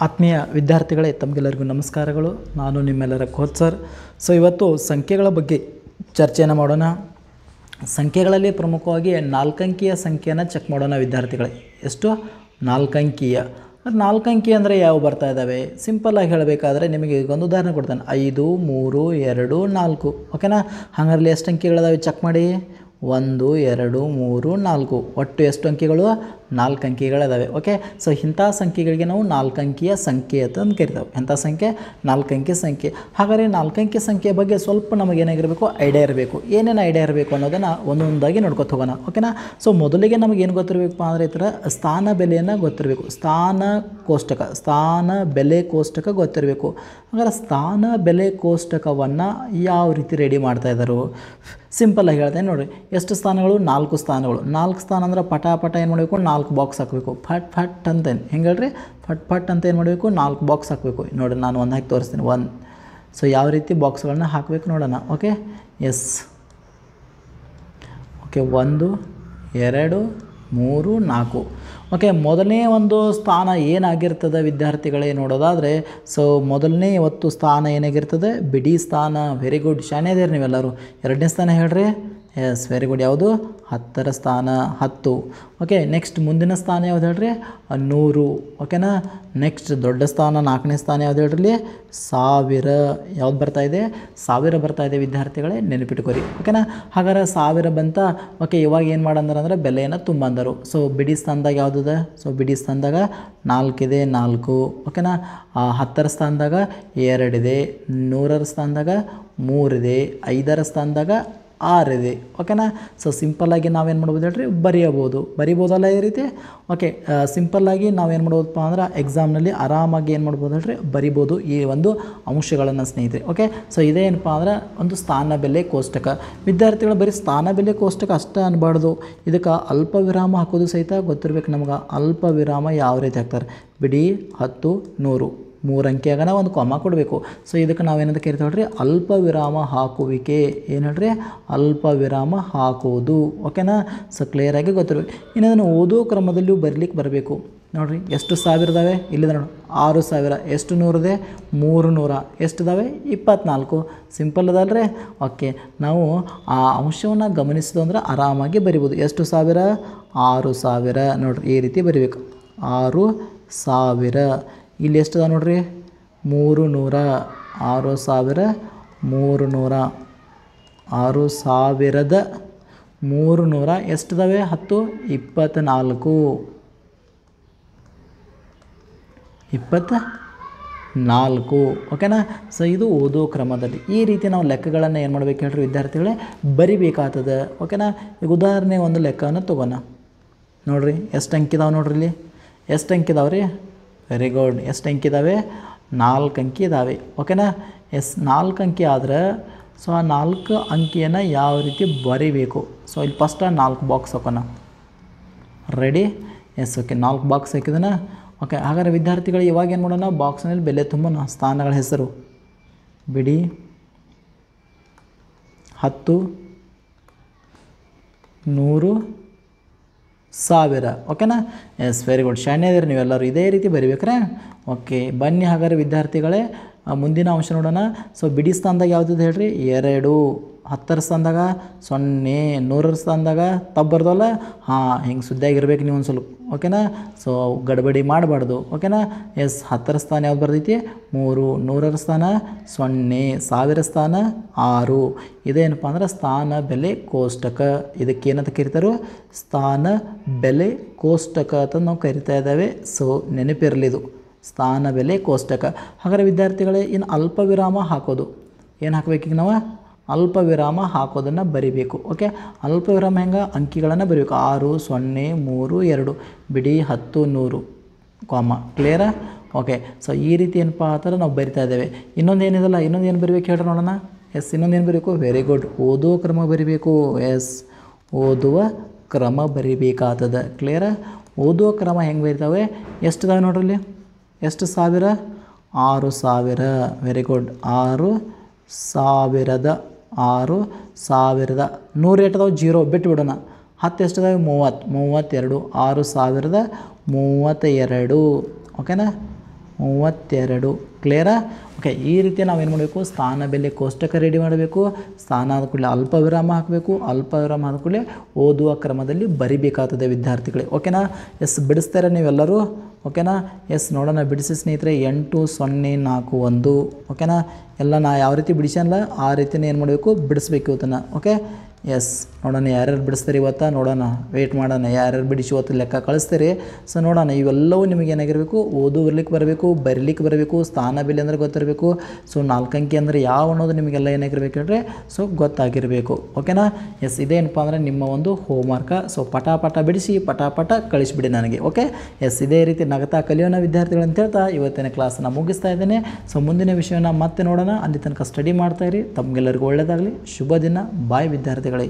ಆತ್ಮೀಯ ವಿದ್ಯಾರ್ಥಿಗಳೇ, ತಮಗೆಲ್ಲರಿಗೂ ನಮಸ್ಕಾರಗಳು. ನಾನು ನಿಮ್ಮೆಲ್ಲರ ಕೋಚ್ ಸರ್. ಸೊ ಇವತ್ತು ಸಂಖ್ಯೆಗಳ ಬಗ್ಗೆ ಚರ್ಚೆಯನ್ನು ಮಾಡೋಣ. ಸಂಖ್ಯೆಗಳಲ್ಲಿ ಪ್ರಮುಖವಾಗಿ ನಾಲ್ಕಂಕಿಯ ಸಂಖ್ಯೆಯನ್ನು ಚೆಕ್ ಮಾಡೋಣ ವಿದ್ಯಾರ್ಥಿಗಳೇ. ಎಷ್ಟು? ನಾಲ್ಕಂಕಿಯ. ನಾಲ್ಕಂಕಿ ಅಂದರೆ ಯಾವ ಬರ್ತಾ ಇದ್ದಾವೆ ಸಿಂಪಲ್ಲಾಗಿ ಹೇಳಬೇಕಾದ್ರೆ ನಿಮಗೆ ಒಂದು ಉದಾಹರಣೆ ಕೊಡ್ತಾನೆ. ಐದು, ಮೂರು, ಎರಡು, ನಾಲ್ಕು. ಓಕೆನಾ ಹಾಗಾರಲ್ಲಿ ಎಷ್ಟು ಅಂಕಿಗಳಿದಾವೆ? ಚೆಕ್ ಮಾಡಿ. ಒಂದು, ಎರಡು, ಮೂರು, ನಾಲ್ಕು. ಒಟ್ಟು ಎಷ್ಟು ಅಂಕಿಗಳು? ನಾಲ್ಕು ಅಂಕಿಗಳಿದಾವೆ ಓಕೆ ಸೊ ಇಂಥ ಸಂಖ್ಯೆಗಳಿಗೆ ನಾವು ನಾಲ್ಕು ಅಂಕಿಯ ಸಂಖ್ಯೆ ಅಂತ ಕರಿತಾವೆ. ಎಂಥ ಸಂಖ್ಯೆ? ನಾಲ್ಕು ಅಂಕಿ ಸಂಖ್ಯೆ. ಹಾಗಾದರೆ ನಾಲ್ಕು ಅಂಕಿ ಸಂಖ್ಯೆ ಬಗ್ಗೆ ಸ್ವಲ್ಪ ನಮಗೆ ಏನಾಗಿರಬೇಕು? ಐಡಿಯಾ ಇರಬೇಕು. ಏನೇನು ಐಡಿಯಾ ಇರಬೇಕು ಅನ್ನೋದನ್ನು ಒಂದೊಂದಾಗಿ ನೋಡ್ಕೊತ ಹೋಗೋಣ. ಓಕೆನಾ ಸೊ ಮೊದಲಿಗೆ ನಮಗೆ ಏನು ಗೊತ್ತಿರಬೇಕು ಅಂದರೆ ಈ ಥರ ಸ್ಥಾನ ಬೆಲೆಯನ್ನು ಗೊತ್ತಿರಬೇಕು. ಸ್ಥಾನ ಕೋಷ್ಟಕ. ಸ್ಥಾನ ಬೆಲೆ ಕೋಷ್ಟಕ ಗೊತ್ತಿರಬೇಕು. ಹಾಗಾದ್ರೆ ಸ್ಥಾನ ಬೆಲೆ ಕೋಷ್ಟಕವನ್ನು ಯಾವ ರೀತಿ ರೆಡಿ ಮಾಡ್ತಾ ಇದ್ದಾರೆ ಆಗಿ ಹೇಳ್ತೇನೆ ನೋಡಿ ಎಷ್ಟು ಸ್ಥಾನಗಳು? ನಾಲ್ಕು ಸ್ಥಾನಗಳು. ನಾಲ್ಕು ಸ್ಥಾನ ಅಂದ್ರೆ ಪಟ ಪಟ ಏನು ಮಾಡಬೇಕು? ನಾಲ್ಕು ಬಾಕ್ಸ್ ಹಾಕಬೇಕು. ಫಟ್ ಫಟ್ ಅಂತ ಹೆಂಗೆ ಹೇಳ್ರಿ ಫಟ್ ಫಟ್ ಅಂತ ಏನು ಮಾಡಬೇಕು? ನಾಲ್ಕು ಬಾಕ್ಸ್ ಹಾಕಬೇಕು. ನೋಡಿ, ನಾನು ಒಂದು ಹಾಕಿ ತೋರಿಸ್ತೀನಿ. ಒನ್ ಸೊ ಯಾವ ರೀತಿ ಬಾಕ್ಸ್ಗಳನ್ನ ಹಾಕಬೇಕು ನೋಡೋಣ. ಓಕೆ ಎಸ್ ಓಕೆ ಒಂದು, ಎರಡು, ಮೂರು, ನಾಲ್ಕು. ಓಕೆ ಮೊದಲನೇ ಒಂದು ಸ್ಥಾನ ಏನಾಗಿರ್ತದೆ ವಿದ್ಯಾರ್ಥಿಗಳೇ ನೋಡೋದಾದರೆ ಸೊ ಮೊದಲನೇ ಇವತ್ತು ಸ್ಥಾನ ಏನಾಗಿರ್ತದೆ? ಬಿಡಿ ಸ್ಥಾನ. ವೆರಿ ಗುಡ್ ಶಾಣೆದೇರಿ ನೀವೆಲ್ಲರೂ. ಎರಡನೇ ಸ್ಥಾನ ಹೇಳ್ರಿ. ಎಸ್ ವೆರಿ ಗುಡ್ ಯಾವುದು? ಹತ್ತರ ಸ್ಥಾನ, ಹತ್ತು. ಓಕೆ ನೆಕ್ಸ್ಟ್ ಮುಂದಿನ ಸ್ಥಾನ ಯಾವ್ದು ಹೇಳ್ರಿ? ನೂರು. ಓಕೆನಾ ನೆಕ್ಸ್ಟ್ ದೊಡ್ಡ ಸ್ಥಾನ, ನಾಲ್ಕನೇ ಸ್ಥಾನ ಯಾವ್ದು ಹೇಳ್ರಿ? ಸಾವಿರ. ಯಾವ್ದು ಬರ್ತಾ ಇದೆ? ಸಾವಿರ ಬರ್ತಾ ಇದೆ, ವಿದ್ಯಾರ್ಥಿಗಳೇ, ನೆನಪಿಟ್ಕೊರಿ. ಓಕೆನಾ ಹಾಗಾದ್ರೆ ಸಾವಿರ ಬಂತ. ಓಕೆ ಇವಾಗ ಏನು ಮಾಡಂದ್ರೆ ಅಂದ್ರೆ ಬೆಲೆಯನ್ನು ತುಂಬಂದರು. ಸೊ ಬಿಡಿ ಸ್ಥಾನದಾಗ ಯಾವುದಿದೆ ಸೊ ಬಿಡಿ ಸ್ಥಾನದಾಗ ನಾಲ್ಕಿದೆ, ನಾಲ್ಕು. ಓಕೆನಾ ಹತ್ತರ ಸ್ಥಾನದಾಗ ಎರಡಿದೆ, ನೂರರ ಸ್ಥಾನದಾಗ ಮೂರಿದೆ, ಐದರ ಸ್ಥಾನದಾಗ ಆರಿದೆ ಓಕೆನಾ ಸೊ ಸಿಂಪಲ್ಲಾಗಿ ನಾವೇನು ಮಾಡ್ಬೋದು ಹೇಳ್ರಿ? ಬರೆಯಬೋದು. ಬರಿಬೋದಲ್ಲ ಈ ರೀತಿ? ಓಕೆ ಸಿಂಪಲ್ಲಾಗಿ ನಾವೇನು ಮಾಡ್ಬೋದಪ್ಪ ಅಂದ್ರೆ ಎಕ್ಸಾಮ್ನಲ್ಲಿ ಆರಾಮಾಗಿ ಏನು ಮಾಡ್ಬೋದು ಹೇಳ್ರಿ? ಬರಿಬೋದು ಈ ಒಂದು ಅಂಶಗಳನ್ನು ಸ್ನೇಹಿತರೆ. ಓಕೆ ಸೊ ಇದೇನಪ್ಪ ಅಂದ್ರೆ ಒಂದು ಸ್ಥಾನ ಬೆಲೆ ಕೋಷ್ಟಕ. ವಿದ್ಯಾರ್ಥಿಗಳು ಬರೀ ಸ್ಥಾನ ಬೆಲೆ ಕೋಷ್ಟಕ ಅಷ್ಟೇ ಅನ್ಬಾರ್ದು. ಇದಕ್ಕೆ ಅಲ್ಪ ವಿರಾಮ ಹಾಕೋದು ಸಹಿತ ಗೊತ್ತಿರ್ಬೇಕು ನಮ್ಗೆ. ಅಲ್ಪ ವಿರಾಮ ಯಾವ ರೀತಿ ಹಾಕ್ತಾರೆ? ಬಿಡಿ ಹತ್ತು ನೂರು. ಮೂರು ಅಂಕಿಯಾಗನ ಒಂದು ಕಾಮ ಕೊಡಬೇಕು. ಸೊ ಇದಕ್ಕೆ ನಾವೇನಂತ ಕರಿತೇವೆ ಹೇಳ್ರಿ? ಅಲ್ಪ ವಿರಾಮ ಹಾಕುವಿಕೆ. ಏನು ಹೇಳ್ರಿ? ಅಲ್ಪ ವಿರಾಮ ಹಾಕುವುದು. ಓಕೆನಾ ಸೊ ಕ್ಲಿಯರಾಗಿ ಗೊತ್ತಿರಬೇಕು. ಇನ್ನು ಅದನ್ನು ಓದೋ ಕ್ರಮದಲ್ಲಿಯೂ ಬರಲಿಕ್ಕೆ ಬರಬೇಕು. ನೋಡಿರಿ, ಎಷ್ಟು ಸಾವಿರ ಇದಾವೆ? ಇಲ್ಲಿದೆ ನೋಡಿ. ಆರು ಸಾವಿರ. ಎಷ್ಟು ನೂರಿದೆ? ಮೂರು ನೂರ. ಎಷ್ಟು ಇದಾವೆ? ಇಪ್ಪತ್ನಾಲ್ಕು. ಸಿಂಪಲ್ ಅದಲ್ರಿ? ಓಕೆ ನಾವು ಆ ಅಂಶವನ್ನು ಗಮನಿಸಿದ್ದು ಅಂದ್ರೆ ಆರಾಮಾಗಿ ಬರಿಬೋದು. ಎಷ್ಟು ಸಾವಿರ? ಆರು ಸಾವಿರ. ನೋಡ್ರಿ, ಈ ರೀತಿ ಬರಿಬೇಕು. ಆರು ಸಾವಿರ. ಇಲ್ಲಿ ಎಷ್ಟು ಅದ ನೋಡ್ರಿ? ಮೂರು ನೂರ ಆರು ಸಾವಿರ ಮೂರು ನೂರ ಆರು ಸಾವಿರದ ಮೂರು ನೂರ ಎಷ್ಟಿದಾವೆ ಹತ್ತು ಇಪ್ಪತ್ತ್ನಾಲ್ಕು ಇಪ್ಪತ್ತ ನಾಲ್ಕು ಓಕೆನಾ? ಸೊ ಇದು ಓದೋ ಕ್ರಮದಲ್ಲಿ. ಈ ರೀತಿ ನಾವು ಲೆಕ್ಕಗಳನ್ನು ಏನು ಮಾಡ್ಬೇಕು ಹೇಳ್ರಿ ವಿದ್ಯಾರ್ಥಿಗಳೇ? ಬರಿಬೇಕಾಗ್ತದೆ. ಓಕೆನಾ? ಈಗ ಉದಾಹರಣೆ ಒಂದು ಲೆಕ್ಕವನ್ನು ತೊಗೋಣ. ನೋಡ್ರಿ, ಎಷ್ಟು ಅಂಕಿದಾವೆ ನೋಡ್ರಿ ಇಲ್ಲಿ? ಎಷ್ಟು ಅಂಕಿದಾವೆ ರೀ ವೆರಿ ಗುಡ್ ಎಷ್ಟು ಅಂಕಿ ಇದಾವೆ? ನಾಲ್ಕು ಅಂಕಿ ಇದ್ದಾವೆ ಓಕೆನಾ ಎಸ್ ನಾಲ್ಕು ಅಂಕಿ ಆದ್ರೆ ಸೊ ಆ ನಾಲ್ಕು ಅಂಕಿಯನ್ನು ಯಾವ ರೀತಿ ಬರಿಬೇಕು? ಸೊ ಇಲ್ಲಿ ಫಸ್ಟ್ ನಾಲ್ಕು ಬಾಕ್ಸ್ ಹಾಕೋಣ. ರೆಡಿ ಎಸ್ ಓಕೆ ನಾಲ್ಕು ಬಾಕ್ಸ್ ಹಾಕಿದನ? ಓಕೆ ಹಾಗಾದ್ರೆ ವಿದ್ಯಾರ್ಥಿಗಳು ಇವಾಗ ಏನು ಮಾಡೋಣ? ಬಾಕ್ಸ್ನಲ್ಲಿ ಬೆಲೆ ತುಂಬ ಸ್ಥಾನಗಳ ಹೆಸರು. ಬಿಡಿ. ಹತ್ತು. ನೂರು. ಸಾವಿರ. ಓಕೆನಾ ಎಸ್ ವೆರಿ ಗುಡ್ ಶಾಣೆ ನೀವು ನೀವೆಲ್ಲರೂ ಇದೇ ರೀತಿ ಬರಿಬೇಕ್ರೆ? ಓಕೆ ಬನ್ನಿ ಹಾಗಾದ್ರೆ ವಿದ್ಯಾರ್ಥಿಗಳೇ. ಮುಂದಿನ ಅಂಶ ನೋಡೋಣ. ಸೊ ಬಿಡಿ ಸ್ಥಾನದಾಗ ಯಾವ್ದು ಹೇಳ್ರಿ? ಎರಡು. ಹತ್ತರ ಸ್ಥಾನದಾಗ, ಸೊನ್ನೆ ನೂರರ ಸ್ಥಾನದಾಗ ತಪ್ಪು ಬರ್ದಲ್ಲ ಹಾಂ, ಹಿಂಗೆ ಸುದ್ದಿಯಾಗಿರ್ಬೇಕು ನೀವು ಒಂದು ಸ್ವಲ್ಪ ಓಕೆನಾ? ಸೊ ಗಡಬಡಿ ಮಾಡಬಾರ್ದು, ಓಕೆನಾ? ಎಸ್ ಹತ್ತರ ಸ್ಥಾನ ಯಾವ್ದು ಬರ್ತೈತಿ? ಮೂರು ನೂರರ ಸ್ಥಾನ, ಸೊನ್ನೆ ಸಾವಿರ ಸ್ಥಾನ, ಆರು. ಇದೇನಪ್ಪ ಅಂದ್ರೆ ಸ್ಥಾನ, ಬೆಲೆ, ಕೋಷ್ಟಕ. ಇದಕ್ಕೆ ಏನಂತ ಕರಿತಾರೋ? ಸ್ಥಾನ, ಬೆಲೆ, ಕೋಷ್ಟಕ ಅಂತ ನಾವು ಕರಿತಾ ಇದ್ದಾವೆ. ಸೊ ನೆನಪಿರಲಿದು ಸ್ಥಾನ, ಬೆಲೆ, ಕೋಷ್ಟಕ. ಹಾಗಾದ್ರೆ ವಿದ್ಯಾರ್ಥಿಗಳೇ, ಇನ್ನು ಅಲ್ಪ ವಿರಾಮ ಹಾಕೋದು. ಏನು ಹಾಕಬೇಕೀಗ ನಾವು? ಅಲ್ಪ ವಿರಾಮ ಹಾಕೋದನ್ನು ಬರಿಬೇಕು ಓಕೆ ಅಲ್ಪ ವಿರಾಮ ಹೆಂಗೆ? ಅಂಕಿಗಳನ್ನು ಬರೀಬೇಕು. ಆರು, ಸೊನ್ನೆ, ಮೂರು, ಎರಡು. ಬಿಡಿ, ಹತ್ತು, ನೂರು ಕಾಮ ಕ್ಲಿಯರಾ ಓಕೆ ಸೊ ಈ ರೀತಿ ಏನಪ್ಪ ಆ ಥರ ನಾವು ಬರಿತಾ ಇದ್ದೇವೆ. ಇನ್ನೊಂದು ಏನಿದಲ್ಲ ಇನ್ನೊಂದು ಏನು ಬರಿಬೇಕು ಹೇಳ್ರಿ ನೋಡೋಣ. ಎಸ್ ಇನ್ನೊಂದು ಏನು ಬರೀಬೇಕು? ವೆರಿ ಗುಡ್ ಓದುವ ಕ್ರಮ ಬರಿಬೇಕು. ಎಸ್ ಓದುವ ಕ್ರಮ ಬರಿಬೇಕಾದದ. ಕ್ಲಿಯರಾ ಓದುವ ಕ್ರಮ ಹೆಂಗೆ ಬರಿತಾವೆ? ಎಷ್ಟು ಇದಾವೆ ನೋಡ್ರಲ್ಲಿ ಎಷ್ಟು ಸಾವಿರ? ಆರು ಸಾವಿರ. ವೆರಿ ಗುಡ್ ಆರು ಸಾವಿರದ ಆರು ಸಾವಿರದ ನೂರು ಏಟದಾವೆ ಜೀರೋ ಬಿಟ್ಟು ಬಿಡೋಣ. ಹತ್ತು ಎಷ್ಟದಾವೆ? ಮೂವತ್ತು. ಮೂವತ್ತೆರಡು. ಆರು ಸಾವಿರದ ಮೂವತ್ತೆರಡು. ಓಕೆನಾ ಮೂವತ್ತೆರಡು. ಕ್ಲಿಯರಾ ಓಕೆ ಈ ರೀತಿ ನಾವು ಏನು ಮಾಡಬೇಕು? ಸ್ಥಾನ ಬೆಲೆ ಕೋಷ್ಟಕ ರೆಡಿ ಮಾಡಬೇಕು. ಸ್ಥಾನ ಆದ ಕೂಡಲೇ ಅಲ್ಪ ವಿರಾಮ ಹಾಕಬೇಕು. ಅಲ್ಪ ವಿರಾಮ ಆದ ಕೂಡಲೇ ಓದುವ ಕ್ರಮದಲ್ಲಿ ಬರಿಬೇಕಾಗ್ತದೆ ವಿದ್ಯಾರ್ಥಿಗಳೇ. ಓಕೆನಾ ಎಸ್ ಬಿಡಿಸ್ತಾರೆ ನೀವೆಲ್ಲರೂ? ಓಕೆನಾ? ಎಸ್ ನೋಡೋಣ. ಬಿಡಿಸಿ ಸ್ನೇಹಿತರೆ, ಎಂಟು, ಸೊನ್ನೆ, ನಾಲ್ಕು, ಒಂದು. ಓಕೆನಾ? ಎಲ್ಲ ನಾ ಯಾವ ರೀತಿ ಬಿಡಿಸಲ್ಲ ಆ ರೀತಿನೇ ಏನು ಮಾಡಬೇಕು? ಬಿಡಿಸ್ಬೇಕು ಇವತ್ತನ್ನು. ಓಕೆ? ಎಸ್ ನೋಡೋಣ, ಯಾರ್ಯಾರು ಬಿಡಿಸ್ತಾರೆ ಇವತ್ತು? ನೋಡೋಣ. ವೆಯ್ಟ್ ಮಾಡೋಣ. ಯಾರ್ಯಾರು ಬಿಡಿಸಿ ಇವತ್ತು ಲೆಕ್ಕ ಕಳಿಸ್ತೀರಿ? ಸೊ ನೋಡೋಣ. ಇವೆಲ್ಲವೂ ನಿಮಗೆ ಏನಾಗಿರಬೇಕು? ಓದು ಬರ್ಲಿಕ್ಕೆ ಬರಬೇಕು, ಬರೀಲಿಕ್ಕೆ ಬರಬೇಕು, ಸ್ಥಾನ ಬೆಲೆ ಅಂದರೆ ಗೊತ್ತಿರಬೇಕು. ಸೊ ನಾಲ್ಕು ಅಂಕಿ ಅಂದರೆ ಯಾವ ಅನ್ನೋದು ನಿಮಗೆಲ್ಲ ಏನಾಗಿರ್ಬೇಕು ಹೇಳ್ರೆ? ಸೊ ಗೊತ್ತಾಗಿರಬೇಕು. ಓಕೆನಾ ಎಸ್ ಇದೇನಪ್ಪ ಅಂದರೆ ನಿಮ್ಮ ಒಂದು ಹೋಮ್ವರ್ಕ ಸೊ ಪಟಾಪಟ ಪಟ ಬಿಡಿಸಿ, ಪಟಾಪಟ ಪಟ ಕಳಿಸ್ಬಿಡಿ ನನಗೆ. ಓಕೆ ಎಸ್ ಇದೇ ರೀತಿ ನಗತಾ ಕಲಿಯೋಣ ವಿದ್ಯಾರ್ಥಿಗಳು ಅಂತ ಹೇಳ್ತಾ ಇವತ್ತಿನ ಕ್ಲಾಸನ್ನು ಮುಗಿಸ್ತಾ ಇದ್ದೇನೆ. ಸೊ ಮುಂದಿನ ವಿಷಯನ ಮತ್ತೆ ನೋಡೋಣ. ಅಲ್ಲಿ ತನಕ ಸ್ಟಡಿ ಮಾಡ್ತಾ ಇರಿ. ತಮಗೆಲ್ಲರಿಗೂ ಒಳ್ಳೆಯದಾಗಲಿ ಶುಭ ದಿನ. ಬಾಯ್ ವಿದ್ಯಾರ್ಥಿಗಳೇ. ಧನ್ಯವಾದಗಳೇ